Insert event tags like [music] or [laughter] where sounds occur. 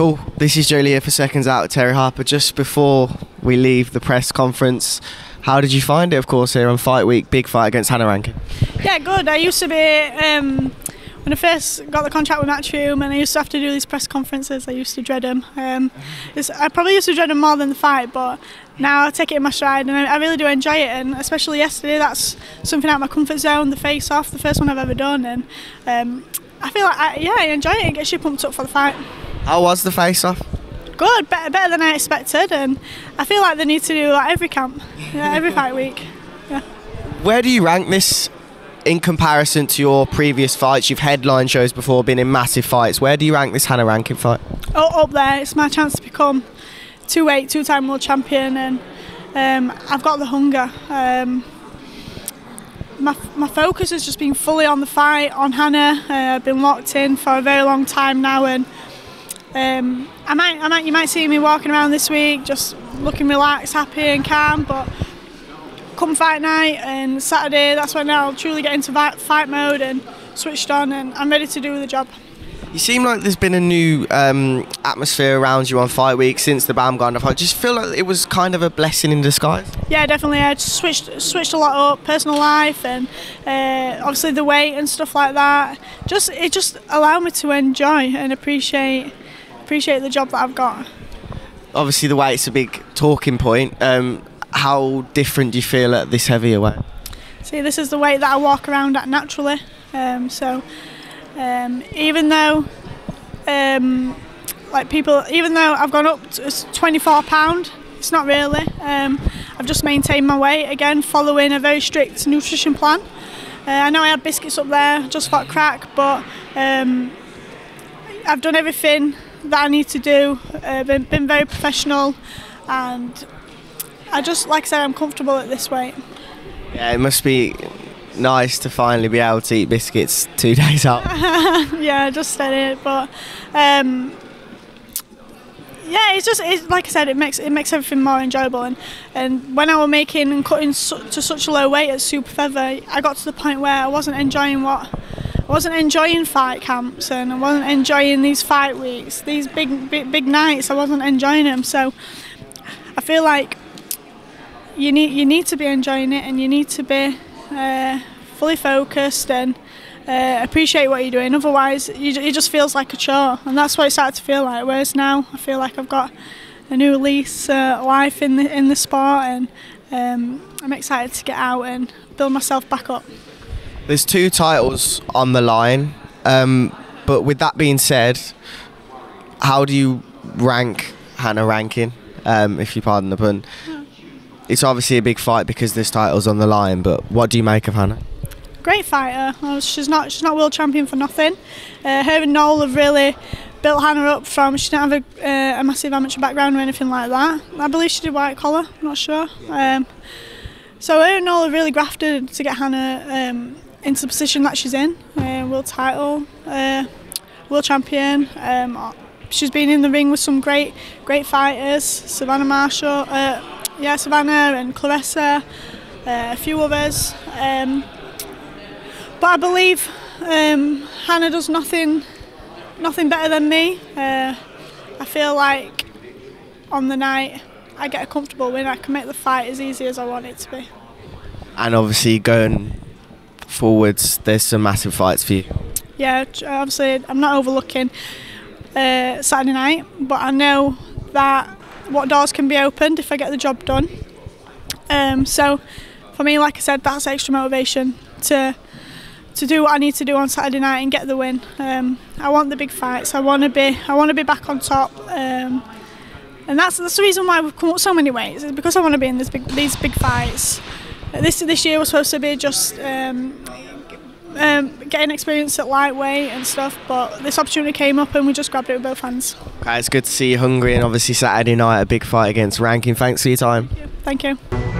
Cool. This is Joe Leigh here for Seconds Out with Terri Harper. Just before we leave the press conference, how did you find it, of course, here on Fight Week? Big fight against Hannah Rankin. Yeah, good. I used to be, um, when I first got the contract with Matchroom and I used to have to do these press conferences, I used to dread them. Um, I probably used to dread them more than the fight, but now I take it in my stride and I, I really do enjoy it. And especially yesterday, that's something out of my comfort zone, the face off, the first one I've ever done. And um, I feel like, I, yeah, I enjoy it. It gets you pumped up for the fight. How was the face off? Good, better, better than I expected. And I feel like they need to do that every camp, yeah, every fight week. Yeah. Where do you rank this in comparison to your previous fights? You've headlined shows before, been in massive fights. Where do you rank this Hannah Rankin fight? Oh, up there. It's my chance to become two weight, two time world champion, and um, I've got the hunger. Um, my, my focus has just been fully on the fight, on Hannah. Uh, I've been locked in for a very long time now, and um, I might, I might, you might see me walking around this week, just looking relaxed, happy, and calm. But come fight night and Saturday, that's when I'll truly get into fight mode and switched on, and I'm ready to do the job. You seem like there's been a new um, atmosphere around you on Fight Week since the BAM gone off. I just feel like it was kind of a blessing in disguise. Yeah, definitely. I switched switched a lot up, personal life and uh, obviously the weight and stuff like that. Just it just allowed me to enjoy and appreciate appreciate the job that I've got. Obviously, the weight's a big talking point. Um, how different do you feel at this heavier weight? See, this is the weight that I walk around at naturally. Um, so um, even though um, like people, even though I've gone up to 24 pound, it's not really. Um, I've just maintained my weight again, following a very strict nutrition plan. Uh, I know I had biscuits up there just for crack, but um, I've done everything that I need to do. Uh, been, been very professional, and I just, like I said, I'm comfortable at this weight. Yeah, it must be nice to finally be able to eat biscuits two [laughs] days out. [laughs] yeah, I just said it, but um, yeah, it's just it's, like I said, it makes it makes everything more enjoyable. And, and when I was making and cutting su- to such a low weight at Super Feather, I got to the point where I wasn't enjoying what I wasn't enjoying fight camps and I wasn't enjoying these fight weeks, these big big, big nights. I wasn't enjoying them, so I feel like you need you need to be enjoying it and you need to be uh, fully focused and uh, appreciate what you're doing. Otherwise, you, it just feels like a chore, and that's what it started to feel like. Whereas now, I feel like I've got a new lease uh, life in the in the sport, and um, I'm excited to get out and build myself back up. There's two titles on the line, um, but with that being said, how do you rank Hannah Rankin, um, if you pardon the pun? It's obviously a big fight because this title's on the line, but what do you make of Hannah? Great fighter. She's not she's not world champion for nothing. Uh, her and Noel have really built Hannah up from. She didn't have a, uh, a massive amateur background or anything like that. I believe she did white collar. I'm not sure. Um, so her and Noel have really grafted to get Hannah um, into the position that she's in. Uh, world title, uh, world champion. Um, she's been in the ring with some great great fighters. Savannah Marshall, uh, yeah, Savannah and Claressa, uh, a few others. Um, but I believe um, Hannah does nothing, nothing better than me. Uh, I feel like on the night I get a comfortable win. I can make the fight as easy as I want it to be. And obviously going forwards, there's some massive fights for you. Yeah, obviously I'm not overlooking uh, Saturday night, but I know that what doors can be opened if I get the job done. Um, so for me, like I said, that's extra motivation to to do what I need to do on Saturday night and get the win. Um, I want the big fights. I want to be I want to be back on top. Um, and that's that's the reason why we've come up so many ways. Is because I want to be in big, these big fights. This this year was supposed to be just um, um, getting experience at lightweight and stuff, but this opportunity came up and we just grabbed it with both hands. Okay, it's good to see you hungry, and obviously Saturday night a big fight against Rankin. Thanks for your time. Thank you.